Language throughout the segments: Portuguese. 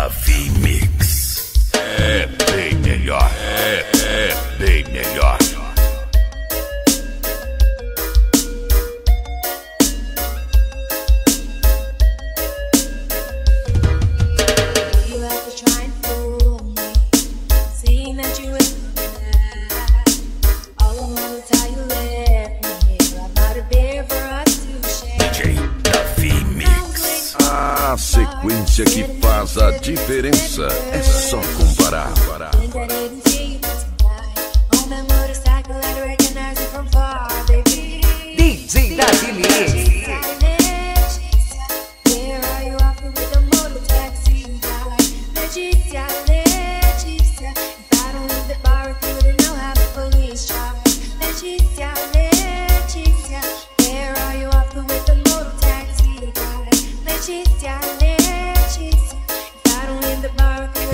Davi Mix. É bem melhor. É, é sequência que faz a diferença é só comparar. You, then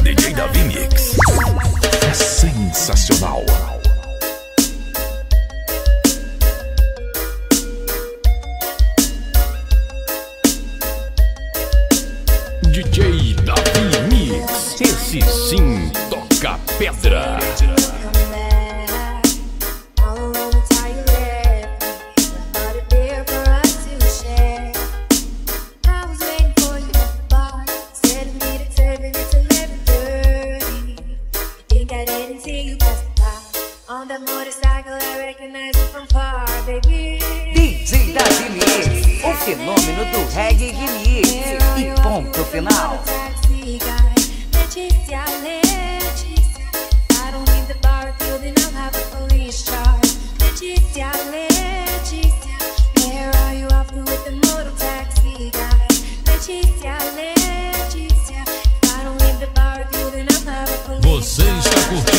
DJ Davi Mix. É sensacional. DJ Davi Mix. Esse sim toca pedra. On that motorcycle. I recognize you from far, baby. DJ Davi Mix. O fenômeno do reggae remix. E ponto final. Leticia, Leticia. I don't leave the bar with you, then I'll have a police charge. Leticia, Leticia. Where are you off with the motor taxi guy? Leticia, Leticia. If I don't leave the bar with you, then I'll have a police Você está curtindo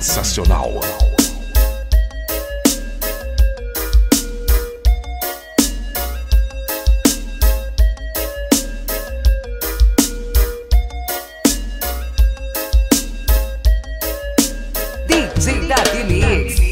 sensacional. DJ Davi Mix.